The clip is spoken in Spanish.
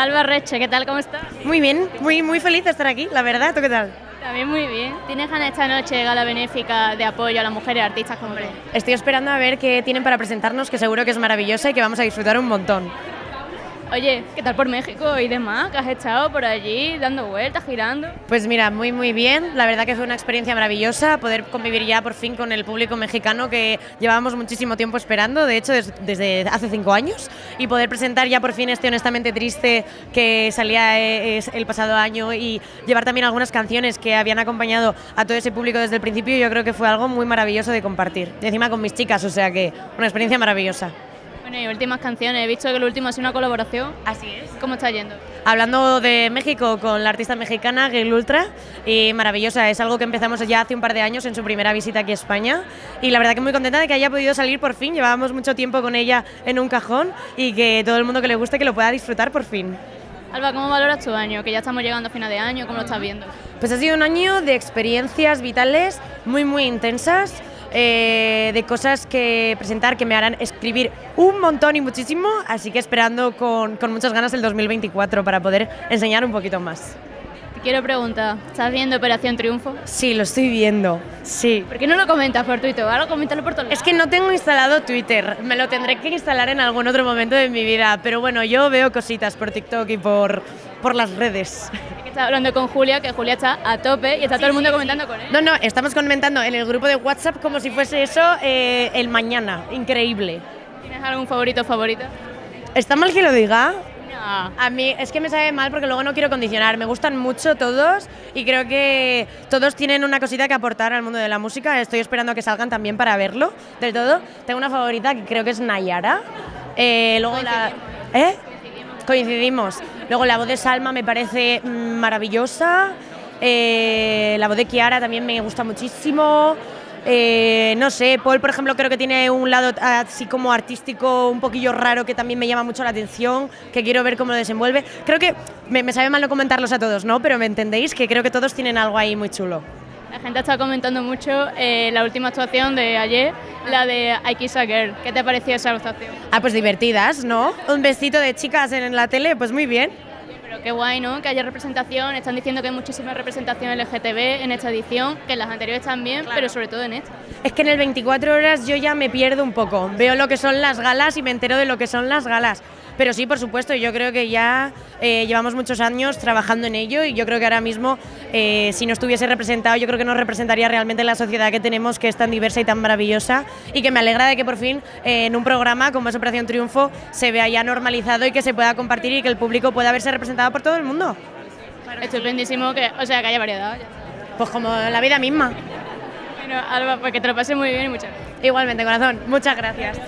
Alba Reche, ¿qué tal? ¿Cómo estás? Muy bien, muy, muy feliz de estar aquí, la verdad. ¿Tú qué tal? También muy bien. ¿Tienes ganas esta noche de gala benéfica de apoyo a las mujeres artistas como tú? Estoy esperando a ver qué tienen para presentarnos, que seguro que es maravillosa y que vamos a disfrutar un montón. Oye, ¿qué tal por México y demás? ¿Que has estado por allí dando vueltas, girando? Pues mira, muy muy bien. La verdad que fue una experiencia maravillosa poder convivir ya por fin con el público mexicano que llevábamos muchísimo tiempo esperando, de hecho des- desde hace cinco años, y poder presentar ya por fin este honestamente triste que salía eh, el pasado año y llevar también algunas canciones que habían acompañado a todo ese público desde el principio, yo creo que fue algo muy maravilloso de compartir. Encima con mis chicas, o sea que una experiencia maravillosa. Bueno, y últimas canciones. He visto que el último ha sido una colaboración. Así es. ¿Cómo está yendo? Hablando de México con la artista mexicana Gail Ultra, y maravillosa, es algo que empezamos ya hace un par de años en su primera visita aquí a España y la verdad que muy contenta de que haya podido salir por fin, llevábamos mucho tiempo con ella en un cajón y que todo el mundo que le guste que lo pueda disfrutar por fin. Alba, ¿cómo valoras tu año? Que ya estamos llegando a final de año, ¿cómo lo estás viendo? Pues ha sido un año de experiencias vitales muy muy intensas, eh, de cosas que presentar que me harán escribir un montón y muchísimo, así que esperando con, con muchas ganas el 2024 para poder enseñar un poquito más. Te quiero preguntar, ¿estás viendo Operación Triunfo? Sí, lo estoy viendo, sí. ¿Por qué no lo comentas por Twitter? Ahora coméntalo por todos lados. Es que no tengo instalado Twitter, me lo tendré que instalar en algún otro momento de mi vida, pero bueno, yo veo cositas por TikTok y por, por las redes. Es que estaba hablando con Julia, que Julia está a tope y está todo el mundo comentando con él. No, no, estamos comentando en el grupo de WhatsApp como si fuese eso eh, el mañana, increíble. ¿Tienes algún favorito o favorita? ¿Está mal que lo diga? No. A mí es que me sabe mal porque luego no quiero condicionar. Me gustan mucho todos y creo que todos tienen una cosita que aportar al mundo de la música. Estoy esperando a que salgan también para verlo del todo. Tengo una favorita que creo que es Nayara. Eh, luego la. ¿Eh? Coincidimos. Luego la voz de Salma me parece mm, maravillosa. Eh, la voz de Kiara también me gusta muchísimo. Eh, no sé, Paul, por ejemplo, creo que tiene un lado así como artístico un poquillo raro que también me llama mucho la atención, que quiero ver cómo lo desenvuelve. Creo que me, sabe mal no comentarlos a todos, ¿no? Pero me entendéis que creo que todos tienen algo ahí muy chulo. La gente está comentando mucho eh, la última actuación de ayer, la de I Kiss a Girl. ¿Qué te pareció esa actuación? Ah, pues divertidas, ¿no? Un vestido de chicas en la tele, pues muy bien. Pero qué guay, ¿no? Que haya representación. Están diciendo que hay muchísima representación LGTB en esta edición, que en las anteriores también, pero sobre todo en esta. Es que en el 24 horas yo ya me pierdo un poco. Veo lo que son las galas y me entero de lo que son las galas. Pero sí, por supuesto, yo creo que ya eh, llevamos muchos años trabajando en ello y yo creo que ahora mismo, eh, si no estuviese representado, yo creo que no representaría realmente la sociedad que tenemos, que es tan diversa y tan maravillosa y que me alegra de que por fin eh, en un programa como es Operación Triunfo se vea ya normalizado y que se pueda compartir y que el público pueda verse representado por todo el mundo. Estupendísimo, que, o sea, que haya variedad. Pues como la vida misma. Bueno, Alba, pues que te lo pases muy bien y muchas gracias. Igualmente, corazón. Muchas gracias.